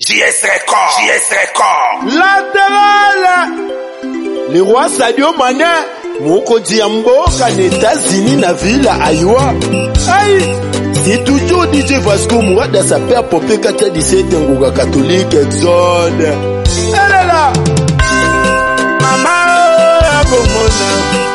JS Record, JS Record. Lateral Le roi Sadio Mané mokonzi ya mboka na Etats-Unis na ville ya Iowa. Hey! C'est toujours DJ Vasco Mouada sa père Popé Katia 17 Ngoga catholique Exode. Elela! Mama, oh, akomona.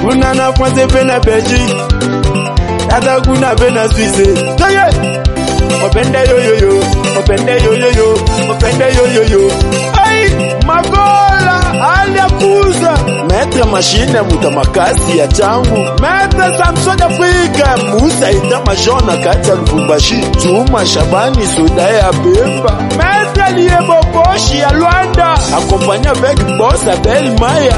kuna na france mpe na belgique ata kuna mpe na suisse toye opende yoyoyo opende yoyoyo opende yoyoyo ai makola aliakuza maître machine moto makasi ya ntango maître samson afrika musa eta major na kati ya lubumbashi zuma shabani soda ya bemba maître lieboboshi ya lwanda akompagnie avec bos abel maya